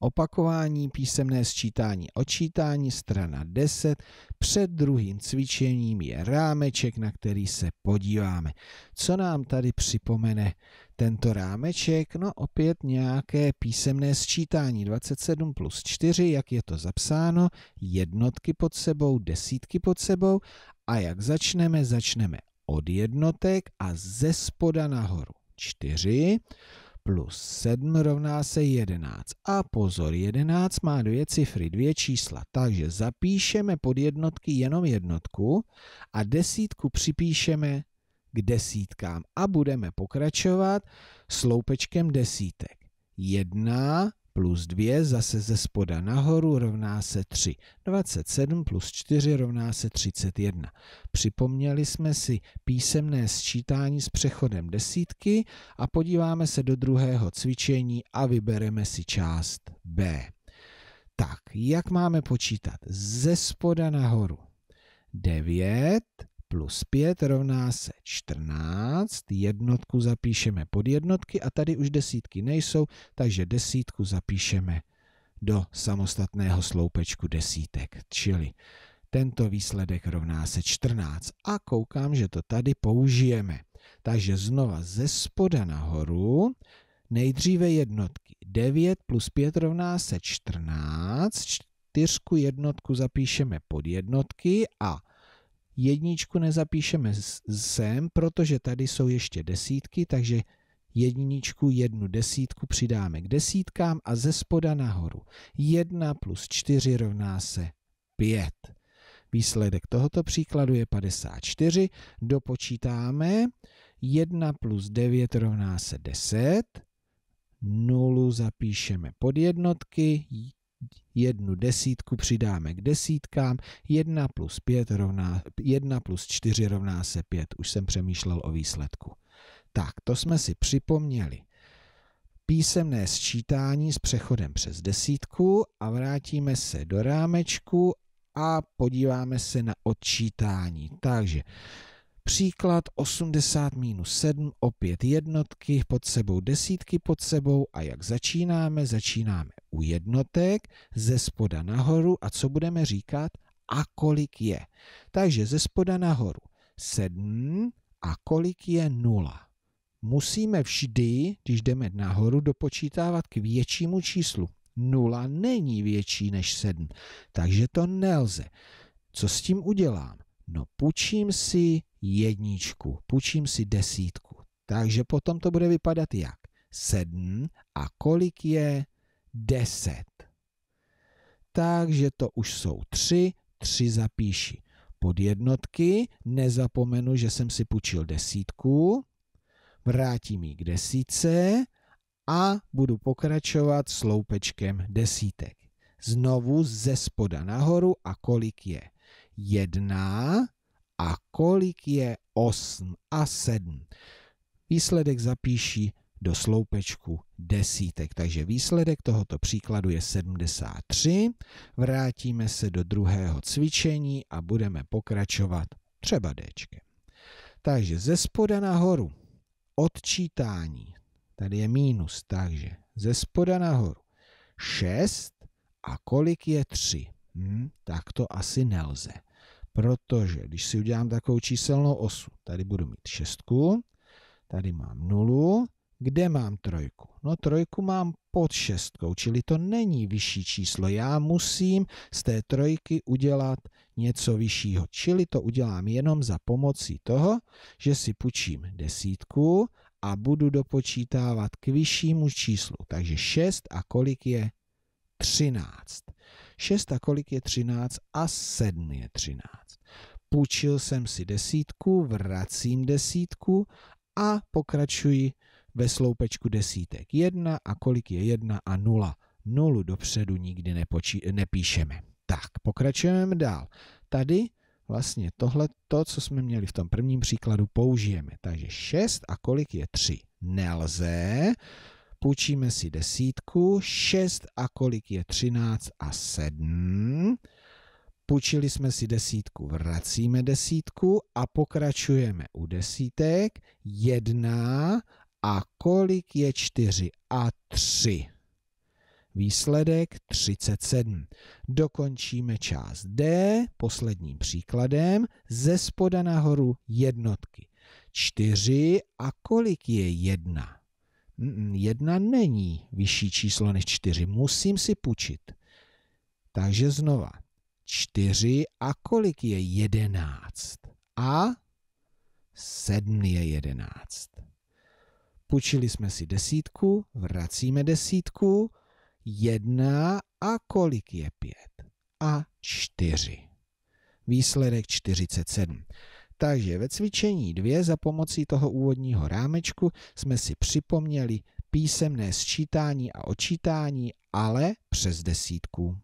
Opakování písemné sčítání očítání, strana 10. Před druhým cvičením je rámeček, na který se podíváme. Co nám tady připomene tento rámeček? No opět nějaké písemné sčítání. 27 plus 4, jak je to zapsáno, jednotky pod sebou, desítky pod sebou. A jak začneme? Začneme od jednotek a ze spoda nahoru. 4 plus 7 rovná se 11. A pozor, 11 má dvě cifry, dvě čísla, takže zapíšeme pod jednotky jenom jednotku a desítku připíšeme k desítkám a budeme pokračovat sloupečkem desítek. 1 plus 2 zase ze spoda nahoru rovná se 3. 27 plus 4 rovná se 31. Připomněli jsme si písemné sčítání s přechodem desítky a podíváme se do druhého cvičení a vybereme si část B. Tak, jak máme počítat? Ze spoda nahoru. 9 plus 5 rovná se 14, jednotku zapíšeme pod jednotky a tady už desítky nejsou, takže desítku zapíšeme do samostatného sloupečku desítek, čili tento výsledek rovná se 14 a koukám, že to tady použijeme. Takže znova ze spoda nahoru, nejdříve jednotky. 9 plus 5 rovná se 14, čtyřku jednotku zapíšeme pod jednotky a jedničku nezapíšeme sem, protože tady jsou ještě desítky, takže jedničku, jednu desítku přidáme k desítkám a ze spoda nahoru. 1 plus 4 rovná se 5. Výsledek tohoto příkladu je 54. Dopočítáme 1 plus 9 rovná se 10. Nulu zapíšeme pod jednotky, jednu desítku přidáme k desítkám, 1 plus 5 rovná, 1 plus 4 rovná se 5. Už jsem přemýšlel o výsledku. Tak, to jsme si připomněli. Písemné sčítání s přechodem přes desítku a vrátíme se do rámečku a podíváme se na odčítání. Takže Příklad 80 minus 7, opět jednotky pod sebou, desítky pod sebou a jak začínáme? Začínáme u jednotek, ze spoda nahoru a co budeme říkat? A kolik je? Takže ze spoda nahoru 7 a kolik je 0. Musíme vždy, když jdeme nahoru, dopočítávat k většímu číslu. 0 není větší než 7, takže to nelze. Co s tím udělám? No půjčím si jedničku, půjčím si desítku. Takže potom to bude vypadat jak? 7 a kolik je 10. Takže to už jsou 3, 3 zapíši. Pod jednotky nezapomenu, že jsem si půjčil desítku, vrátím ji k desíce a budu pokračovat sloupečkem desítek. Znovu ze spoda nahoru a kolik je? 1 a kolik je 8 a 7. Výsledek zapíši do sloupečku desítek. Takže výsledek tohoto příkladu je 73. Vrátíme se do druhého cvičení a budeme pokračovat třeba D. Takže ze spoda nahoru odčítání. Tady je mínus, takže ze spoda nahoru 6 a kolik je 3? Hm, tak to asi nelze. Protože když si udělám takovou číselnou osu, tady budu mít šestku, tady mám nulu, kde mám trojku? No trojku mám pod šestkou, čili to není vyšší číslo. Já musím z té trojky udělat něco vyššího. Čili to udělám jenom za pomocí toho, že si půjčím desítku a budu dopočítávat k vyššímu číslu. Takže 6 a kolik je 13. 6 a kolik je 13 a 7 je 13. Půjčil jsem si desítku, vracím desítku a pokračuji ve sloupečku desítek. 1 a kolik je 1 a 0. Nulu dopředu nikdy nepočí, nepíšeme. Tak, pokračujeme dál. Tady vlastně tohle, to, co jsme měli v tom prvním příkladu, použijeme. Takže 6 a kolik je 3. Nelze, Půjčíme si desítku, 6 a kolik je 13 a 7. Půjčili jsme si desítku, vracíme desítku a pokračujeme u desítek. 1 a kolik je 4 a 3. Výsledek 37. Dokončíme část D posledním příkladem. Ze spoda nahoru jednotky. 4 a kolik je 1? Jedna není vyšší číslo než 4. Musím si půjčit. Takže znova. 4 a kolik je 11? A 7 je 11. Půjčili jsme si desítku, vracíme desítku, jedna a kolik je pět? A čtyři. Výsledek 47. Takže ve cvičení 2 za pomocí toho úvodního rámečku jsme si připomněli písemné sčítání a očítání, ale přes desítku.